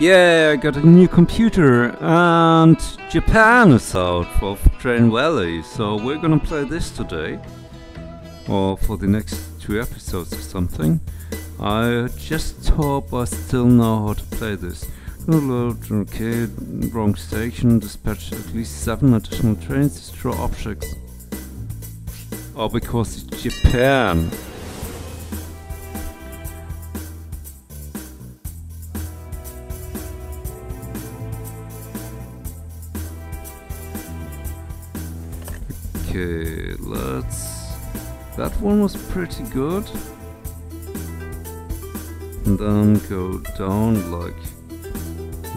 Yeah, I got a new computer and Japan is out of Train Valley, so we're gonna play this today. Or for the next two episodes or something. I just hope I still know how to play this. Okay, wrong station, dispatch at least seven additional trains, destroy objects. Oh, because it's Japan. Okay, let's... That one was pretty good. And then go down like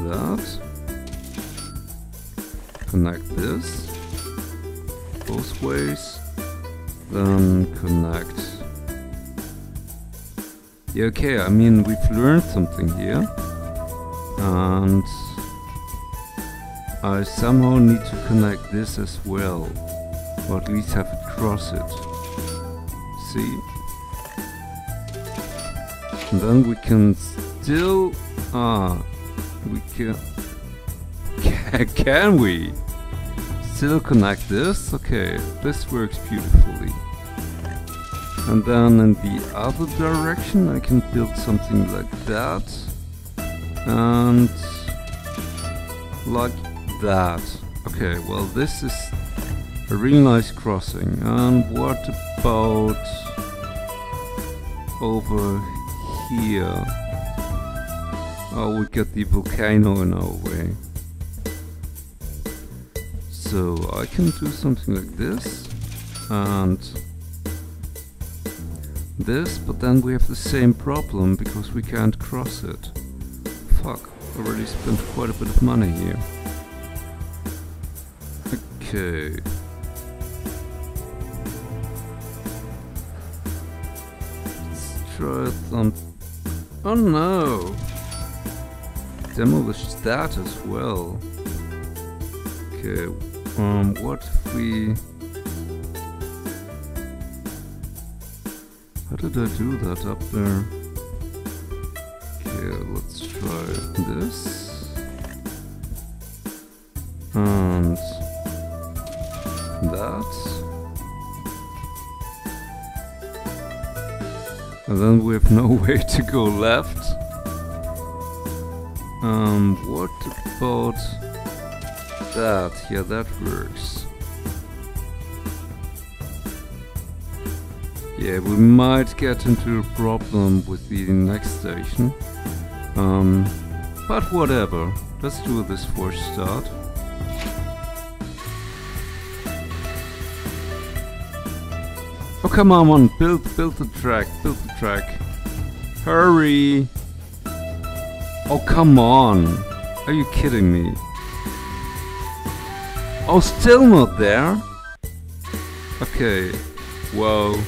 that. Connect this both ways. Then connect. Yeah, okay, I mean, we've learned something here. And I somehow need to connect this as well or at least have it cross it. See? And then we can still... Ah, we can... can we? Still connect this? Okay, this works beautifully. And then in the other direction I can build something like that. And... like that. Okay, well this is a really nice crossing. And what about over here? Oh, we got the volcano in our way. So I can do something like this and this, but then we have the same problem because we can't cross it. Fuck, already spent quite a bit of money here. Okay. Try some... Oh no! Demolish that as well. Okay, um, what if we... How did I do that up there? And we have no way to go left. Um, what about that? Yeah, that works. Yeah, we might get into a problem with the next station. Um, but whatever. Let's do this for a start. Come on, build, build the track, build the track. Hurry! Oh, come on! Are you kidding me? Oh, still not there? Okay, whoa.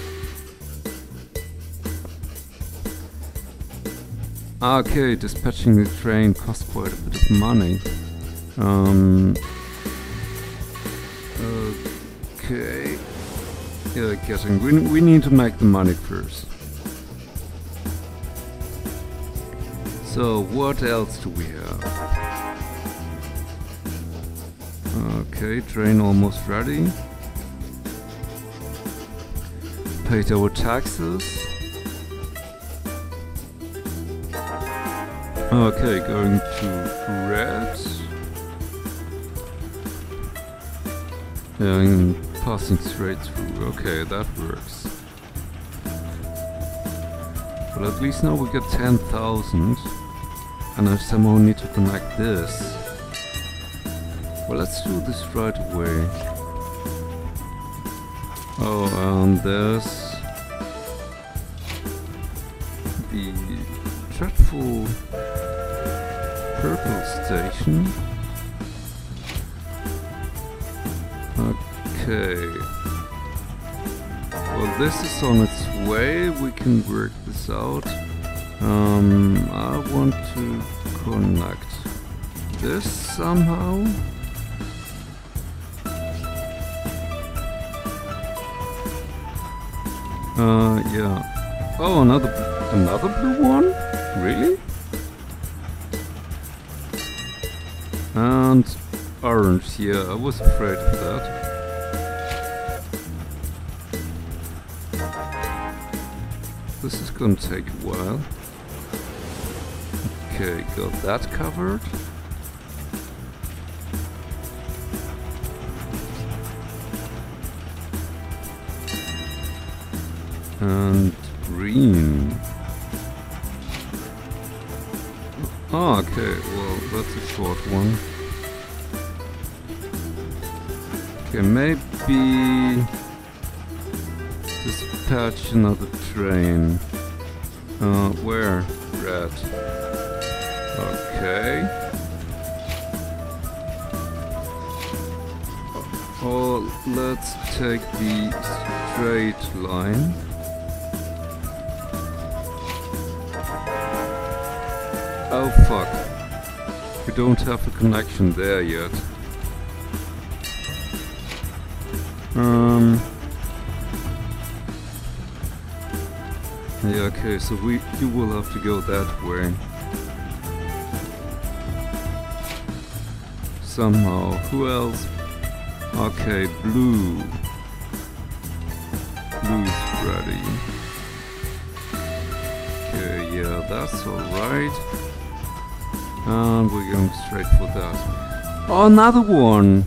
Okay, dispatching the train costs quite a bit of money. Um, okay. Yeah, guessing. We, we need to make the money first. So, what else do we have? Okay, train almost ready. Paid our taxes. Okay, going to red. Yeah, passing straight through. Okay, that works. But at least now we get 10,000. And I somehow need to connect this. Well, let's do this right away. Oh, and there's the dreadful purple station. Okay. This is on its way. We can work this out. Um, I want to connect this somehow. Uh, yeah. Oh, another, another blue one? Really? And orange, yeah, I was afraid of that. This is gonna take a while. Okay, got that covered. And green. Oh, okay, well, that's a short one. Okay, maybe dispatch another train. Uh, where? Red. Okay. Oh, let's take the straight line. Oh fuck. We don't have a connection there yet. Um. Okay, so we you will have to go that way. Somehow. Who else? Okay, blue. Blue's ready. Okay, yeah, that's alright. And we're going straight for that. Oh, another one!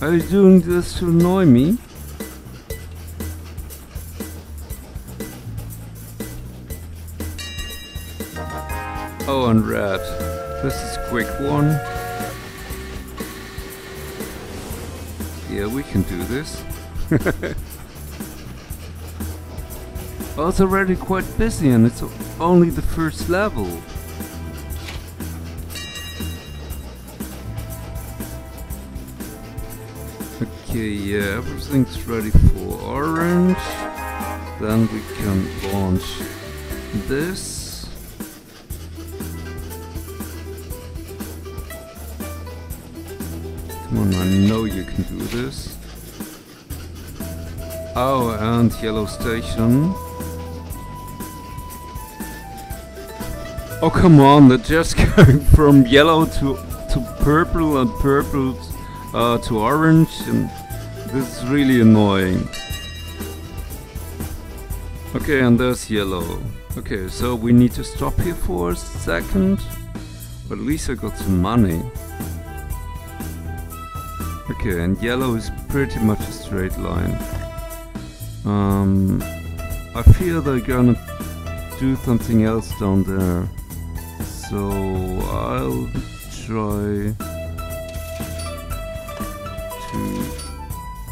Are you doing this to annoy me? Oh, and red. This is a quick one. Yeah, we can do this. oh, it's already quite busy and it's only the first level. Okay, yeah, everything's ready for orange. Then we can launch this. Come on, I know you can do this. Oh, and yellow station. Oh, come on, they're just going from yellow to, to purple and purple uh, to orange and this is really annoying. Okay, and there's yellow. Okay, so we need to stop here for a second. But at least I got some money. Okay, and yellow is pretty much a straight line. Um, I feel they're gonna do something else down there. So I'll try to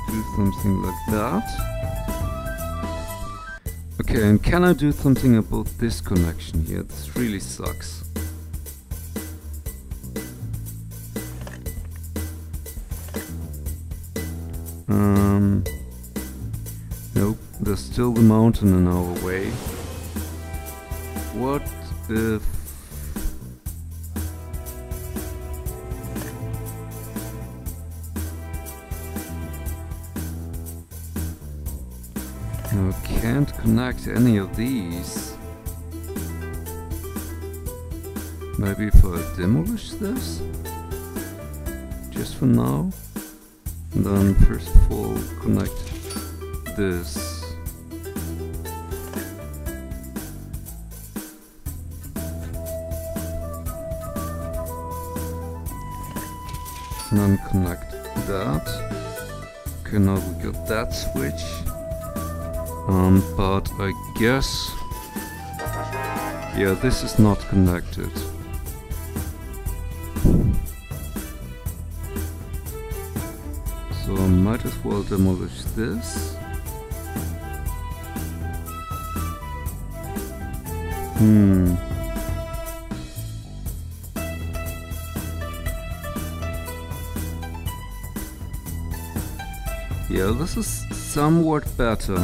do something like that. Okay, and can I do something about this connection here? This really sucks. Um, nope, there's still the mountain in our way. What if No, can't connect any of these. Maybe if I demolish this? Just for now? And then first of all connect this. And then connect that. Okay, now we got that switch. Um, but I guess... Yeah, this is not connected. Might as well demolish this. Hmm. Yeah, this is somewhat better.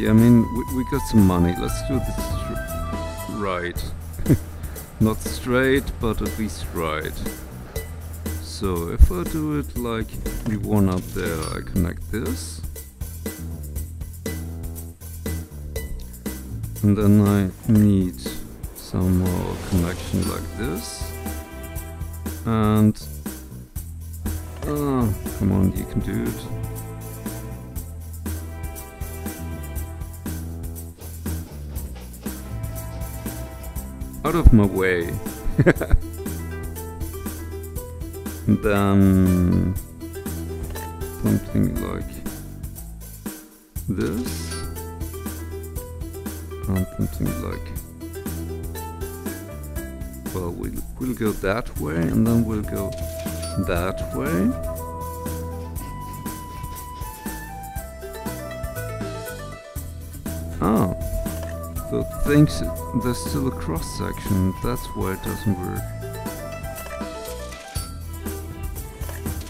Yeah, I mean, we, we got some money. Let's do this right. Not straight, but at least right. So if I do it like the one up there, I connect this. And then I need some more connection like this. And... Oh, come on, you can do it. Out of my way. and then... Something like this. And something like well we'll, we'll go that way and then we'll go that way oh so things there's still a cross section that's why it doesn't work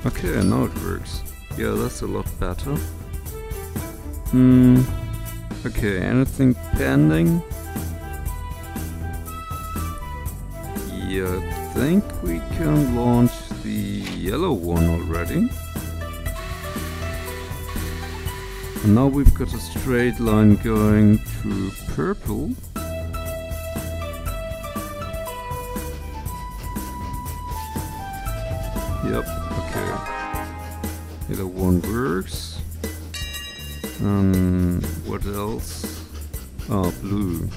okay now it works yeah that's a lot better hmm okay anything pending Yeah, I think we can launch the yellow one already. And now we've got a straight line going to purple. Yellow one works. Um, what else? Oh, blue.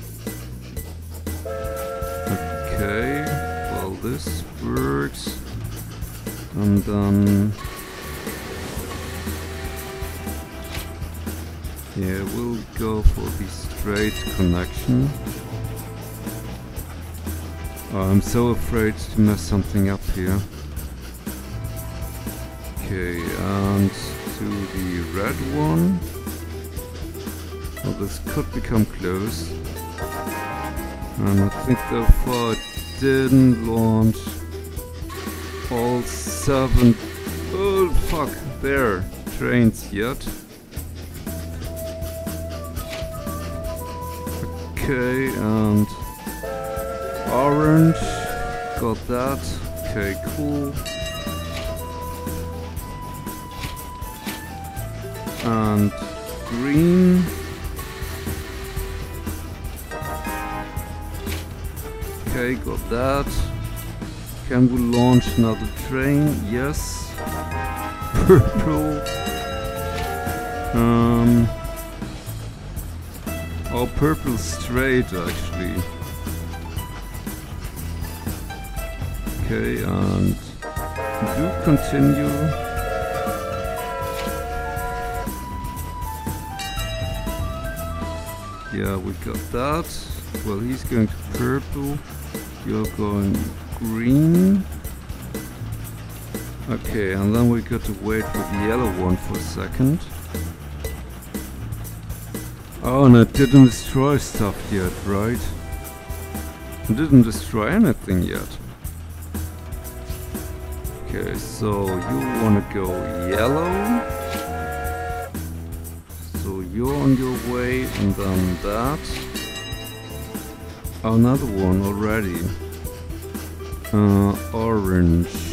Okay well this works. And then... Yeah, we'll go for the straight connection. Oh, I'm so afraid to mess something up here. Okay, and to the red one. Well, this could become close. And I think so far didn't launch. All seven. Oh fuck. There. Trains yet. Okay and orange. Got that. Okay cool and green Okay, got that. Can we launch another train? Yes. Purple. Um. Oh, purple straight actually. Okay, and do continue. Yeah, we got that. Well, he's going to purple. You're going green. Okay, and then we got to wait for the yellow one for a second. Oh, and it didn't destroy stuff yet, right? Didn't destroy anything yet. Okay, so you wanna go yellow. You're on your way, and then that. Another one already. Uh, orange.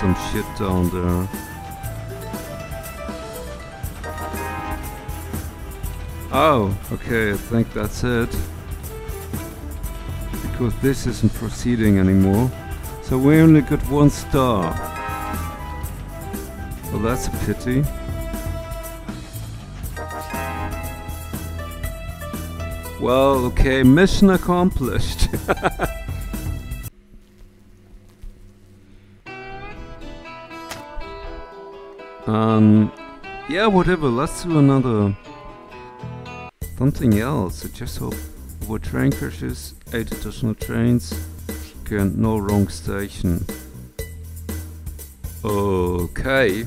Some shit down there. Oh, okay, I think that's it. Because this isn't proceeding anymore. So we only got one star. Well, that's a pity. Well, okay, mission accomplished. um, yeah, whatever, let's do another Something else, I just hope avoid train crashes, 8 additional trains, okay, no wrong station. Okay.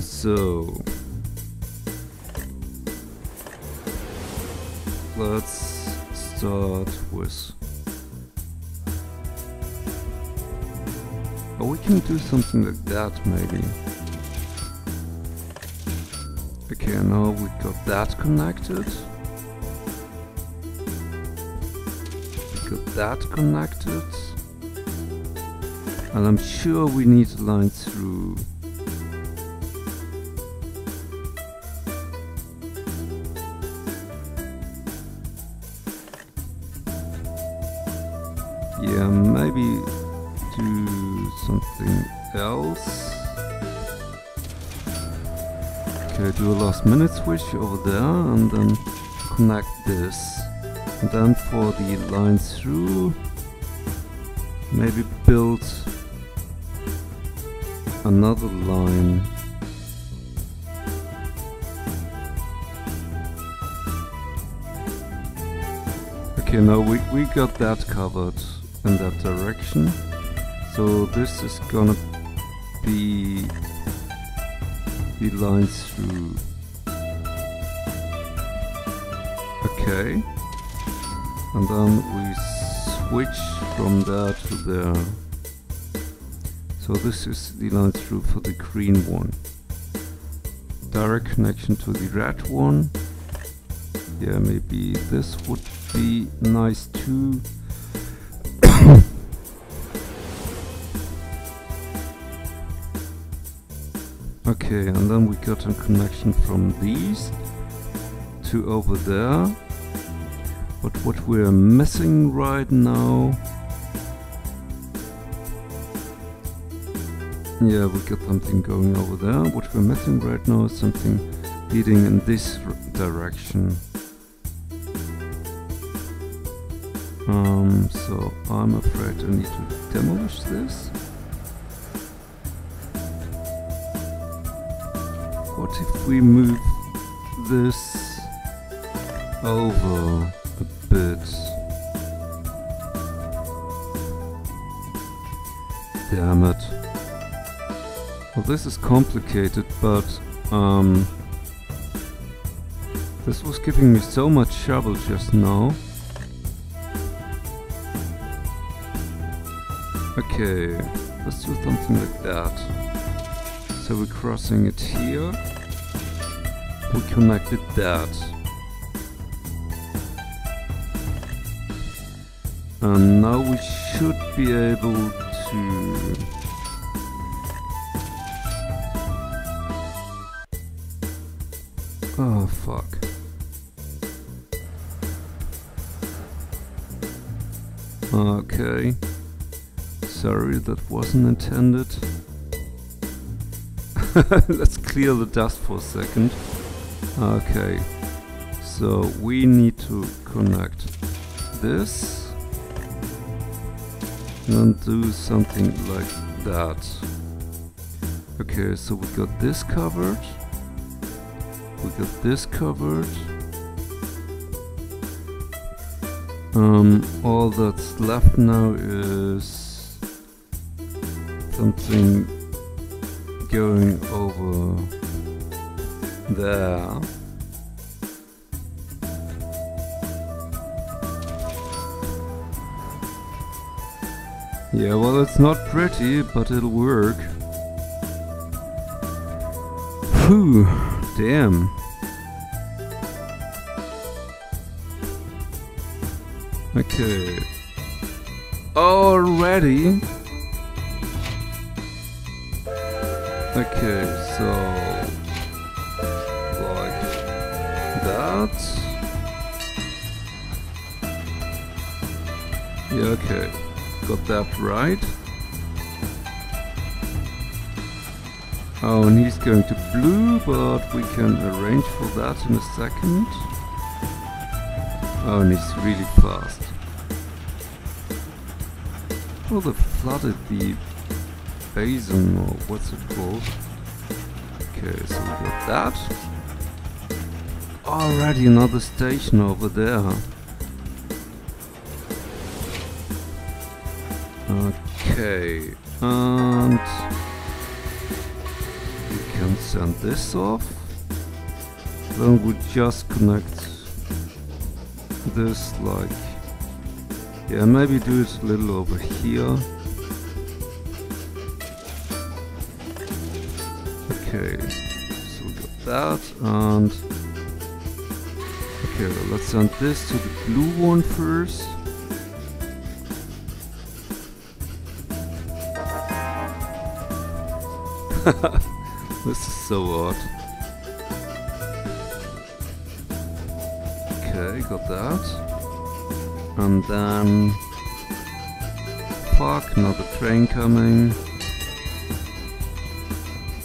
So... Let's start with Oh, we can do something like that maybe. Okay, now we got that connected. We got that connected. And I'm sure we need a line through. Yeah, maybe something else. Okay, do a last minute switch over there and then connect this. And then for the line through, maybe build another line. Okay, now we, we got that covered in that direction. So this is gonna be the lines through. Okay. And then we switch from there to there. So this is the line through for the green one. Direct connection to the red one. Yeah, maybe this would be nice too. Okay, and then we got a connection from these to over there. But what we're missing right now Yeah, we got something going over there. What we're missing right now is something leading in this direction. Um, so I'm afraid I need to demolish this. What if we move this over a bit? Damn it. Well, this is complicated, but um, this was giving me so much trouble just now. Okay, let's do something like that. So we're crossing it here. We connected that. And now we should be able to Oh, fuck. Okay. Sorry, that wasn't intended. Let's clear the dust for a second. Okay. So we need to connect this and do something like that. Okay, so we got this covered. We got this covered. Um, all that's left now is something going over there. Yeah, well it's not pretty, but it'll work. Whew. Damn. Okay. Already. Okay, so like that. Yeah, okay. Got that right. Oh, and he's going to blue, but we can arrange for that in a second. Oh, and he's really fast. Oh, they flooded the or mm. what's it called? Okay, so we got that. Already another station over there. Okay, and we can send this off. Then we just connect this like, yeah, maybe do it a little over here. Okay, so we got that and okay, let's send this to the blue one first. this is so odd. Okay, got that. And then... Fuck, another train coming.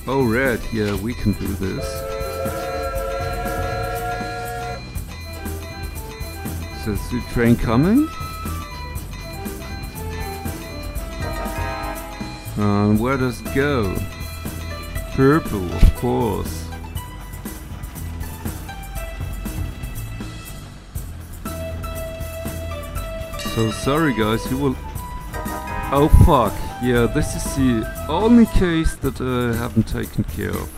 Oh, red, yeah, we can do this. So the train coming? And where does it go? Purple, of course. So sorry guys, you will... Oh fuck, yeah, this is the only case that I haven't taken care of.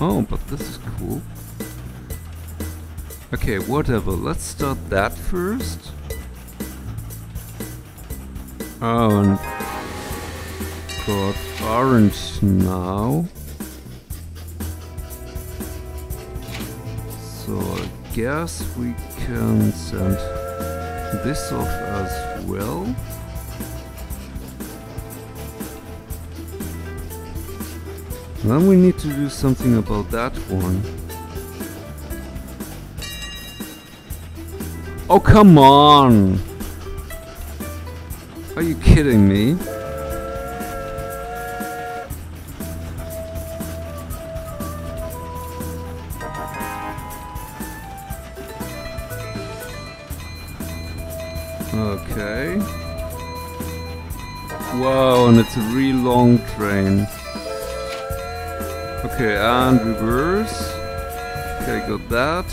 Oh, but this is cool. Okay, whatever, let's start that first. Oh, and got orange now. So I guess we can send this off as well. Then we need to do something about that one. Oh, come on! Are you kidding me? It's a real long train. Okay, and reverse. Okay, got that.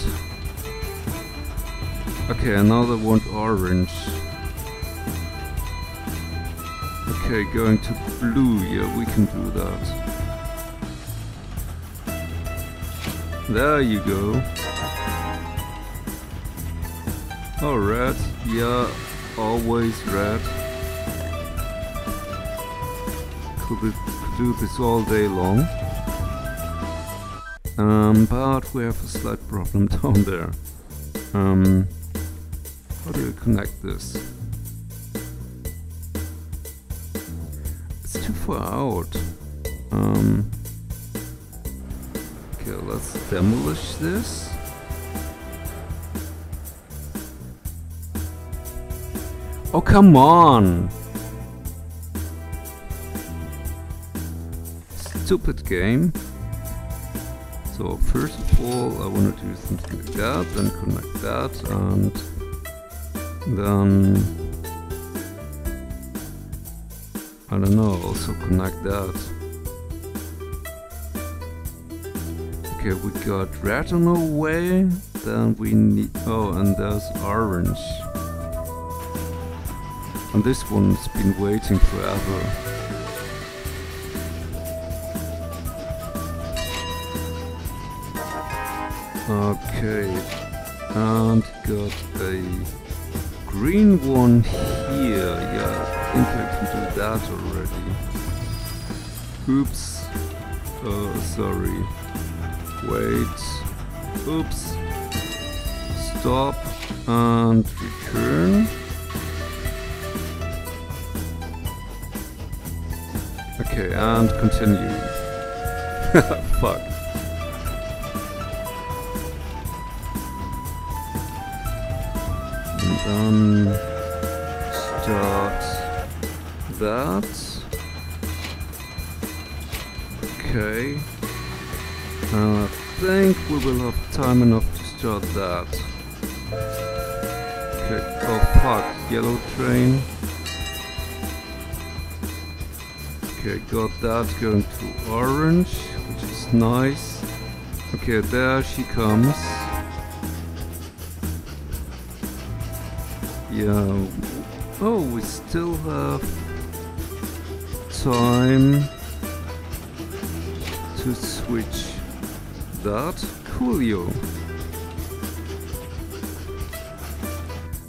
Okay, another one orange. Okay, going to blue. Yeah, we can do that. There you go. Oh, red. Yeah, always red. Could, do this all day long. Um, but we have a slight problem down there. Um, how do we connect this? It's too far out. Um, okay, let's demolish this. Oh, come on! Stupid game. So first of all, I want to do something like that, then connect that, and then I don't know, also connect that. Okay, we got red on our way, then we need, oh, and there's orange. And this one's been waiting forever. Okay, and got a green one here. Yeah, I think I can do that already. Oops. Uh, sorry. Wait. Oops. Stop and return. Okay, and continue. Fuck. Then start that. Okay. And I think we will have time enough to start that. Okay. Oh fuck, yellow train. Okay, got that going to orange, which is nice. Okay, there she comes. Yeah. Oh, we still have time to switch that. Coolio.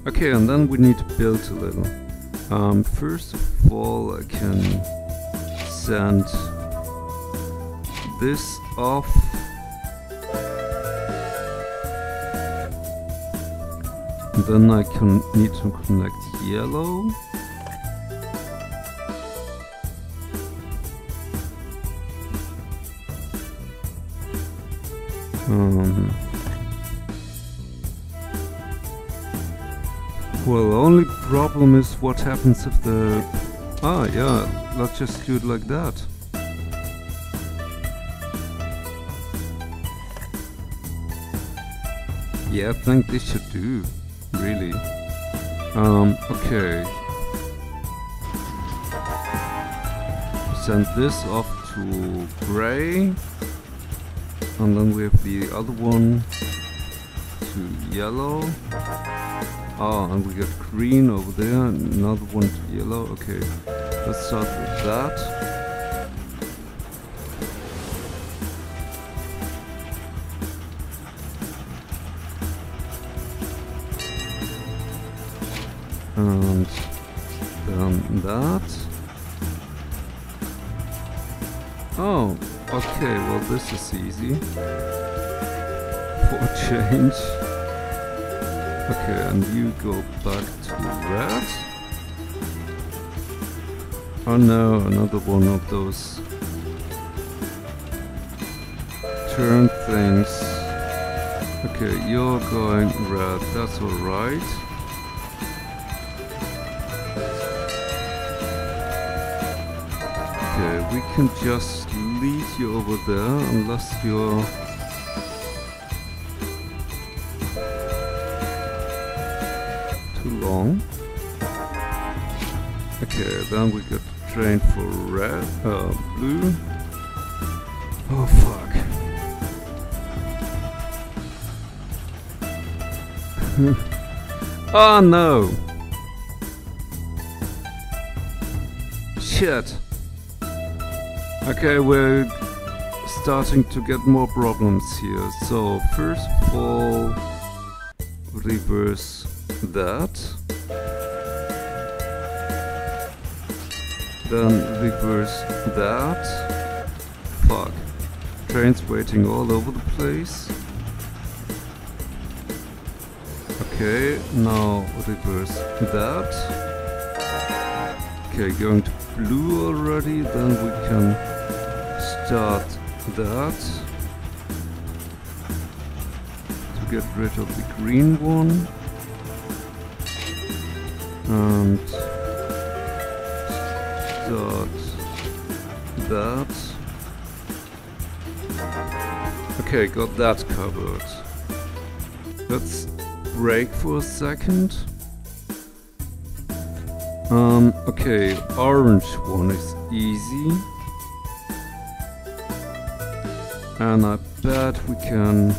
Okay, and then we need to build a little. Um, first of all, I can send this off. And then I can need to connect yellow. Um, well, only problem is what happens if the... Ah, yeah, let's just do it like that. Yeah, I think this should do, really. Um, okay. Send this off to gray. And then we have the other one to yellow. Ah, and we got green over there, another one to yellow. Okay, let's start with that. And then that. Oh, okay, well this is easy. For change. Okay, and you go back to red. Oh no, another one of those turn things. Okay, you're going red, that's alright. We can just lead you over there unless you're... too long. Okay, then we got train for red, uh, blue. Oh fuck. oh no! Shit. Okay, we're starting to get more problems here. So, first of all, reverse that. Then reverse that. Fuck. Trains waiting all over the place. Okay, now reverse that. Okay, going to blue already, then we can start that. To get rid of the green one. And start that. Okay got that covered. Let's break for a second. Um okay orange one is easy and I bet we can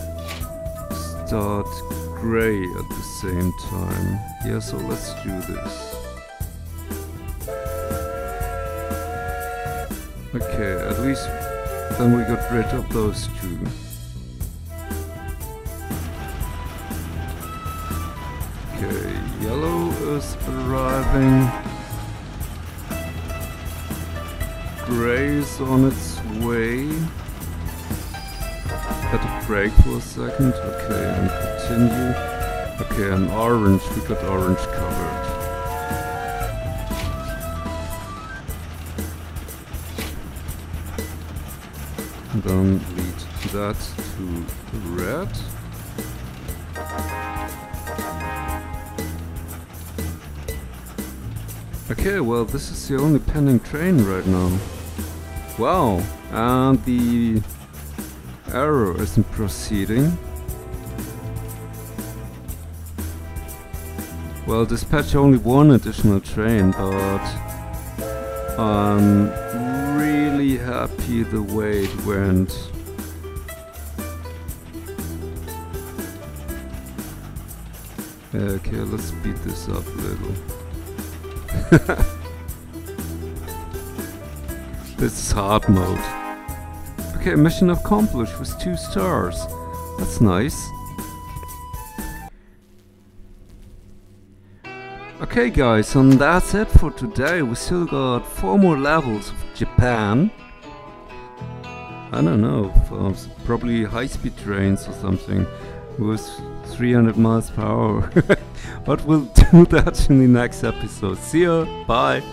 start gray at the same time. Yeah, so let's do this. Okay, at least then we got rid of those two. Okay, yellow is arriving. Gray is on its way. Had to break for a second. Okay, and continue. Okay, and orange. We got orange covered. And then lead that to red. Okay, well this is the only pending train right now. Wow, and the arrow isn't proceeding. Well, dispatch only one additional train, but I'm really happy the way it went. Okay, let's speed this up a little. this is hard mode. Okay, mission accomplished with two stars. That's nice. Okay, guys, and that's it for today. We still got four more levels of Japan. I don't know, um, probably high speed trains or something with 300 miles per hour. but we'll do that in the next episode. See ya, bye.